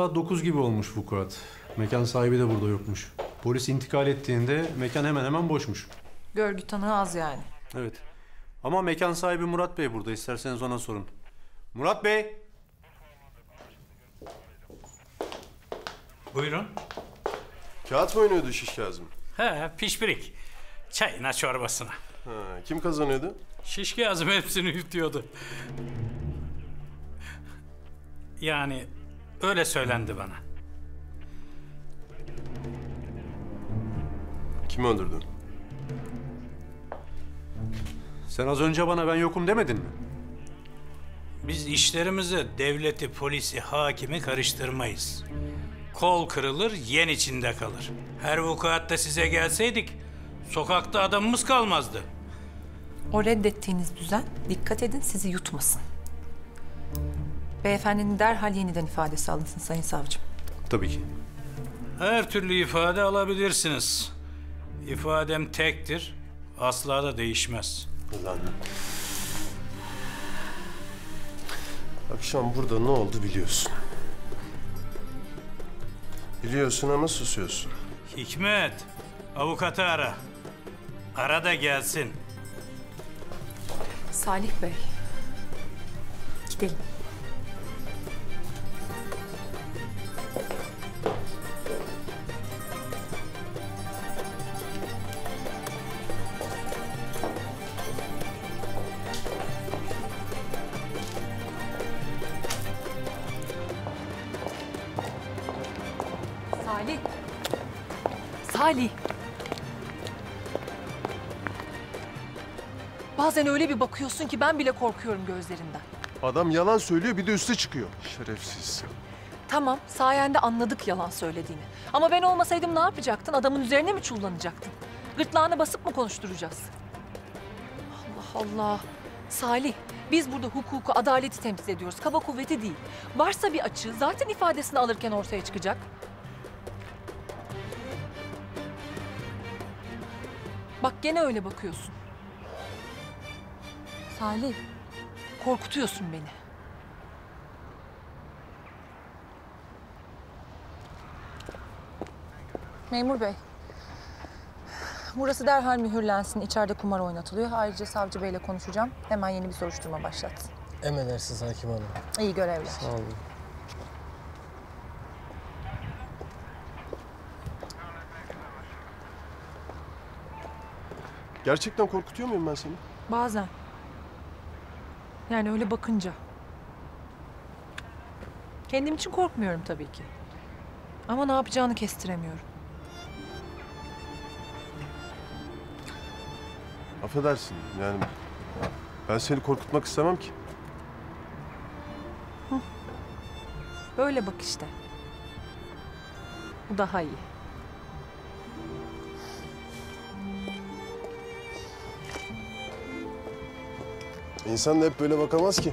Saat 9 gibi olmuş vukuat. Mekan sahibi de burada yokmuş. Polis intikal ettiğinde mekan hemen hemen boşmuş. Görgü tanığı az yani. Evet. Ama mekan sahibi Murat Bey burada. İsterseniz ona sorun. Murat Bey! Buyurun. Kağıt mı oynuyordu şiş Kazım? He pişpirik. Çayına çorbasına. Ha, kim kazanıyordu? Şişki ağzım hepsini yutuyordu. Yani öyle söylendi bana. Kimi öldürdün? Sen az önce bana ben yokum demedin mi? Biz işlerimizi devleti, polisi, hakimi karıştırmayız. Kol kırılır, yen içinde kalır. Her vukuatta size gelseydik, sokakta adamımız kalmazdı. O reddettiğiniz düzen dikkat edin sizi yutmasın. Beyefendinin derhal yeniden ifadesi alınsın sayın savcım. Tabii ki. Her türlü ifade alabilirsiniz. İfadem tektir, asla da değişmez. Lan. Akşam burada ne oldu biliyorsun. Biliyorsun ama susuyorsun. Hikmet, avukatı ara. Ara da gelsin. Salih Bey. Gidelim. Salih. Salih. Bazen öyle bir bakıyorsun ki ben bile korkuyorum gözlerinden. Adam yalan söylüyor bir de üste çıkıyor. Şerefsiz. Tamam, sayende anladık yalan söylediğini. Ama ben olmasaydım ne yapacaktın? Adamın üzerine mi çullanacaktın? Gırtlağını basıp mı konuşturacağız? Allah Allah. Salih, biz burada hukuku, adaleti temsil ediyoruz. Kaba kuvveti değil. Varsa bir açığı zaten ifadesini alırken ortaya çıkacak. Bak gene öyle bakıyorsun. Salih, korkutuyorsun beni. Memur bey. Burası derhal mühürlensin. İçeride kumar oynatılıyor. Ayrıca savcı beyle konuşacağım. Hemen yeni bir soruşturma başlatsın. Emredersiniz hakim hanım. İyi görevler. Sağ olun. Gerçekten korkutuyor muyum ben seni? Bazen. Yani öyle bakınca. Kendim için korkmuyorum tabii ki. Ama ne yapacağını kestiremiyorum. Affedersin yani ben seni korkutmak istemem ki. Böyle bak işte. Bu daha iyi. İnsan da hep böyle bakamaz ki.